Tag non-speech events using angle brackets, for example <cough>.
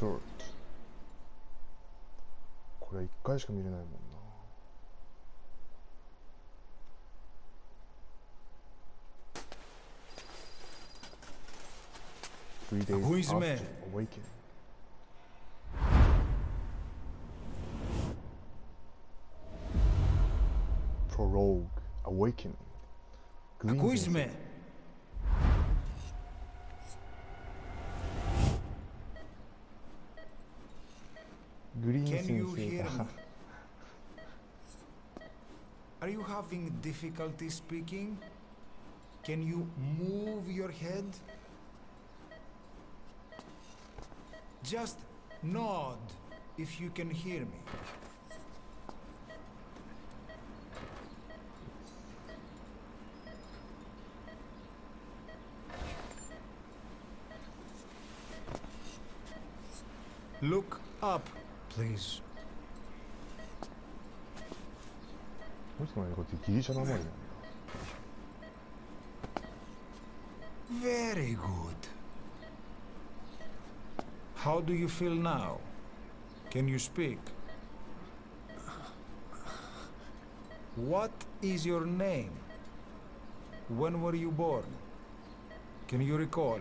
Dirt これ1回しか見れないもんな3 days after awakening プロローグ awakening グリーン先生め Green Can 先 you 生 hear が me? <laughs> Are you having difficulty speaking? Can you move your head? Just nod if you can hear me. Look up, please. この人の英語ってギリシャなまりなんだ Very good. How do you feel now? Can you speak? What is your name? When were you born? Can you recall?